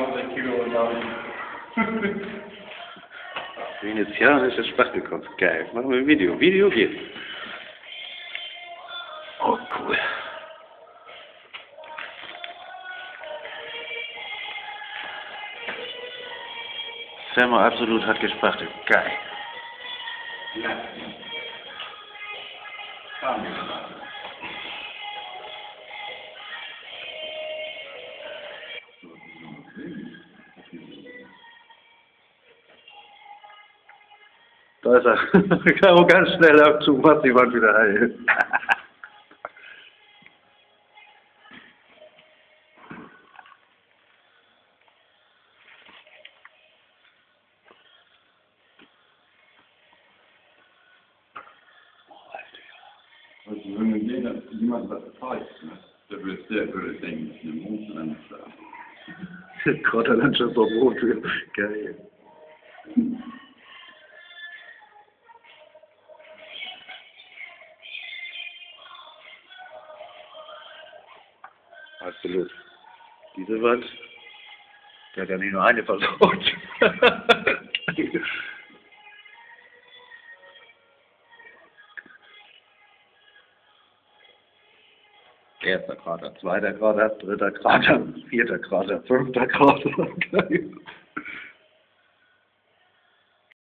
120 Kilo und dann. Venezianische Spachtelkopf. Geil. Machen wir ein Video. Video geht. Oh, cool. Sammer absolut hat gespachtelt. Geil. Ja. Haben wir gemacht. Ist er. Karo ganz schnell Abzug, macht die Wand wieder heil. Also wenn man jeder, jemand was zeigt, ne, der wird sehr würde denken, eine Mondlandschaft. Kräuterlandschaft auf Rot. Geil. Absolut. Diese Wand, der hat ja nicht nur eine versaut. Erster Krater, zweiter Krater, dritter Krater, vierter Krater, fünfter Krater.